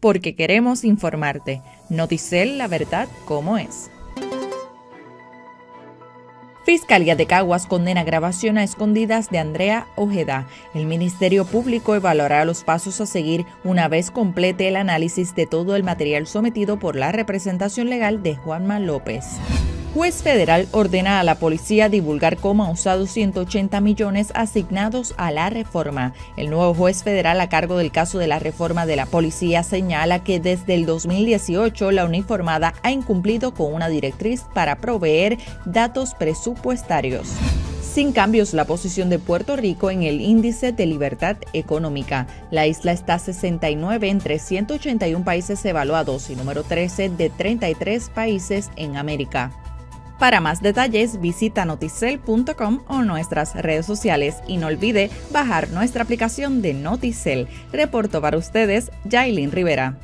porque queremos informarte. Noticel, la verdad como es. Fiscalía de Caguas condena grabación a escondidas de Andrea Ojeda. El Ministerio Público evaluará los pasos a seguir una vez complete el análisis de todo el material sometido por la representación legal de Juanma López. Juez federal ordena a la policía divulgar cómo ha usado 180 millones asignados a la reforma. El nuevo juez federal a cargo del caso de la reforma de la policía señala que desde el 2018 la uniformada ha incumplido con una directriz para proveer datos presupuestarios. Sin cambios la posición de Puerto Rico en el índice de libertad económica. La isla está 69 entre 181 países evaluados y número 13 de 33 países en América. Para más detalles visita noticel.com o nuestras redes sociales y no olvide bajar nuestra aplicación de Noticel. Reporto para ustedes, Jailin Rivera.